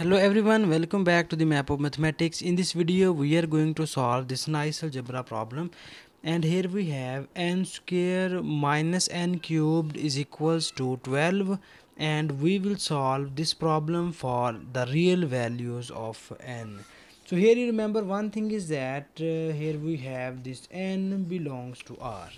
Hello everyone, welcome back to the map of mathematics. In this video, we are going to solve this nice algebra problem. And here we have n square minus n cubed is equals to 12 and we will solve this problem for the real values of n. So here you remember one thing is that uh, here we have this n belongs to r.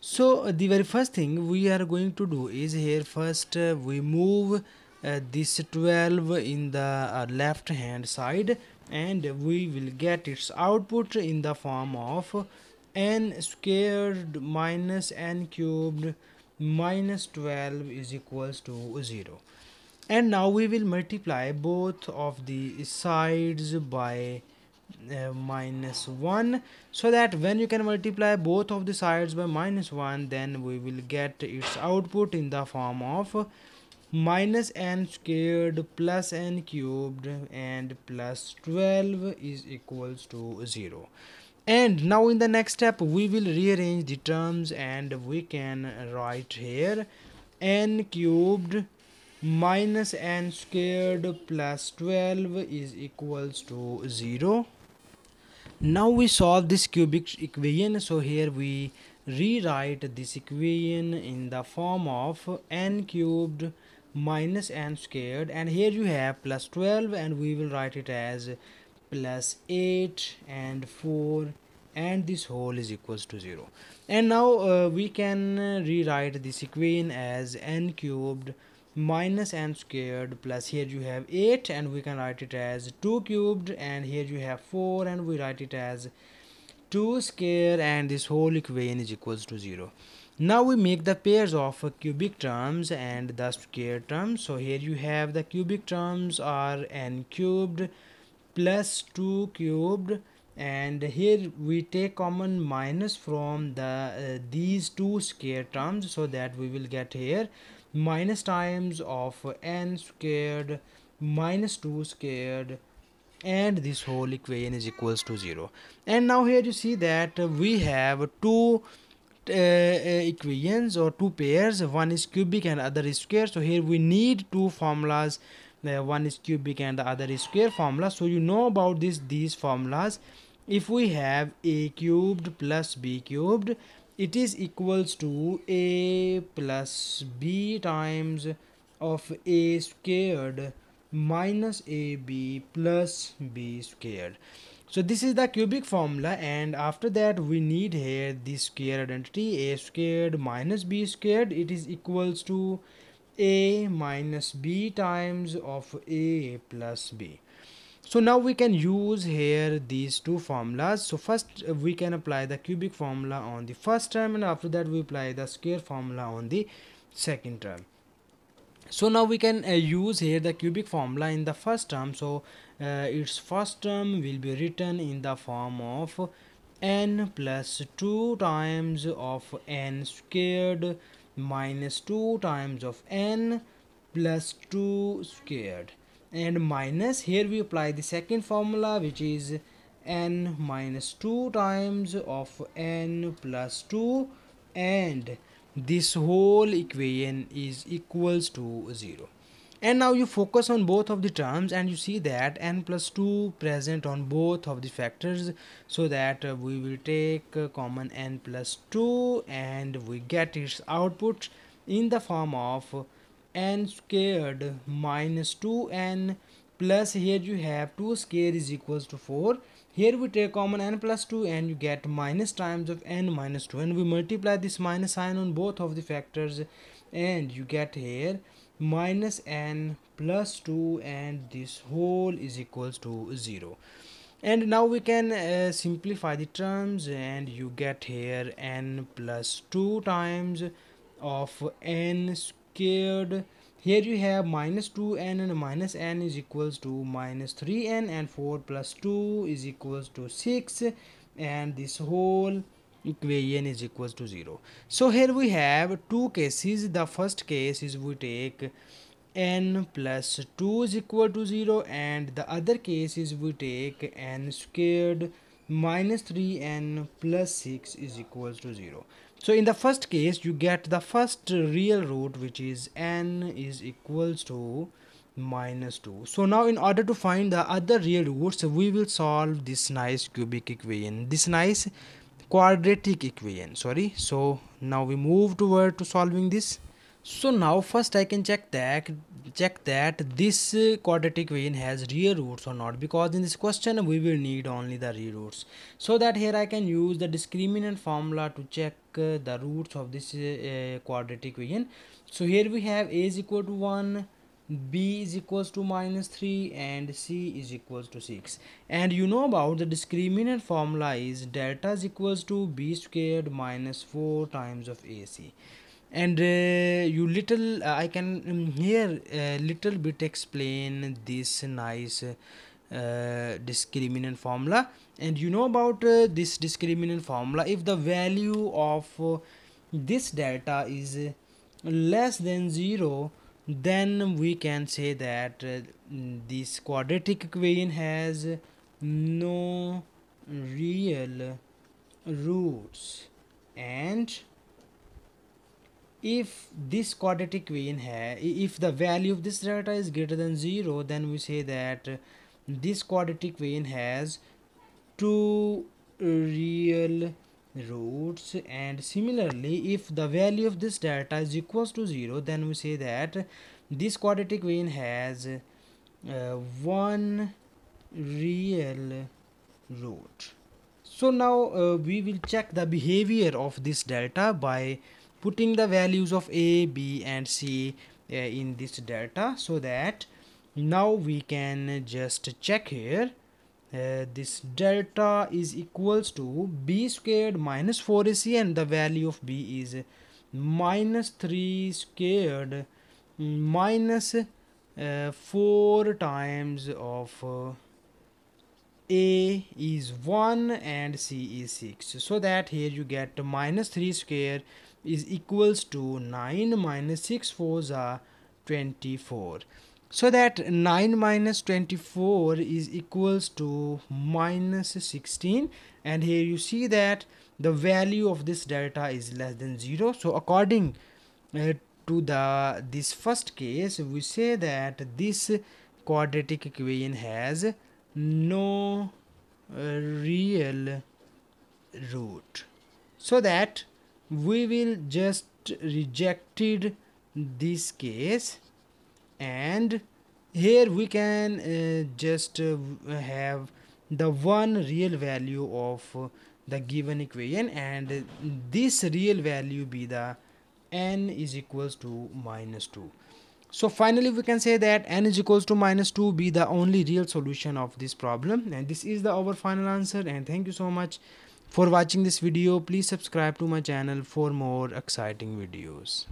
So uh, the very first thing we are going to do is here first uh, we move this 12 in the uh, left hand side and we will get its output in the form of n squared minus n cubed minus 12 is equals to 0 and now we will multiply both of the sides by uh, minus 1 so that when you can multiply both of the sides by minus 1 then we will get its output in the form of minus n squared plus n cubed and plus 12 is equals to 0 and now in the next step we will rearrange the terms and we can write here n cubed minus n squared plus 12 is equals to 0 now we solve this cubic equation. So here we rewrite this equation in the form of n cubed minus n squared. And here you have plus 12 and we will write it as plus 8 and 4 and this whole is equals to 0 and now uh, we can rewrite this equation as n cubed minus n squared plus here you have 8 and we can write it as 2 cubed and here you have 4 and we write it as 2 square and this whole equation is equals to 0 now we make the pairs of cubic terms and the square terms so here you have the cubic terms are n cubed plus 2 cubed. And here we take common minus from the uh, these two square terms so that we will get here minus times of n squared minus 2 squared. And this whole equation is equals to 0 and now here you see that we have two equations or two pairs one is cubic and other is square. So here we need two formulas uh, one is cubic and the other is square formula. So you know about this these formulas. If we have a cubed plus b cubed it is equals to a plus b times of a squared minus ab plus b squared so this is the cubic formula and after that we need here this square identity a squared minus b squared. It is equals to a minus b times of a plus b. So now we can use here these two formulas. So first uh, we can apply the cubic formula on the first term and after that we apply the square formula on the second term so now we can uh, use here the cubic formula in the first term. So uh, its first term will be written in the form of n plus 2 times of n squared minus 2 times of n plus 2 squared. And minus here we apply the second formula which is n minus 2 times of n plus 2 and this whole equation is equals to 0 and now you focus on both of the terms and you see that n plus 2 present on both of the factors so that uh, we will take uh, common n plus 2 and we get its output in the form of n squared minus 2n plus here you have 2 square is equals to 4 here we take common n plus 2 and you get minus times of n minus 2 and we multiply this minus sign on both of the factors. And you get here minus n plus 2 and this whole is equals to 0 and now we can uh, simplify the terms and you get here n plus 2 times of n squared here you have minus 2n and minus n is equals to minus 3n and 4 plus 2 is equals to 6 and this whole equation is equals to 0 so here we have two cases. The first case is we take n plus 2 is equal to 0 and the other case is we take n squared minus 3n plus 6 is equals to 0 so in the first case you get the first real root which is n is equals to minus 2 so now in order to find the other real roots we will solve this nice cubic equation this nice quadratic equation. Sorry. So now we move toward to solving this so now first i can check that check that this uh, quadratic equation has real roots or not because in this question we will need only the real roots. So that here i can use the discriminant formula to check uh, the roots of this uh, quadratic equation so here we have a is equal to 1 b is equals to minus 3 and c is equals to 6 and you know about the discriminant formula is delta is equals to b squared minus 4 times of ac and uh, you little uh, i can um, here a uh, little bit explain this nice uh, discriminant formula. And you know about uh, this discriminant formula? If the value of uh, this delta is less than 0 then we can say that this quadratic equation has no real roots. And if this quadratic equation has if the value of this delta is greater than 0 then we say that this quadratic equation has two real roots. And similarly if the value of this delta is equals to 0 then we say that this quadratic equation has uh, one real root. So now uh, we will check the behavior of this delta by putting the values of a b and c uh, in this delta so that now we can just check here. Uh, this delta is equals to b squared minus 4ac and the value of b is minus 3 squared minus uh, 4 times of uh, a is 1 and c is 6 so that here you get minus 3 square is equals to 9 minus 6 fours are 24 so that 9 minus 24 is equals to minus 16 and here you see that the value of this delta is less than 0 so according uh, to the this first case we say that this quadratic equation has no uh, real root. So that we will just rejected this case and here we can uh, just uh, have the one real value of uh, the given equation and this real value be the n is equals to minus 2 so finally we can say that n is equals to minus 2 be the only real solution of this problem and this is the our final answer and thank you so much for watching this video please subscribe to my channel for more exciting videos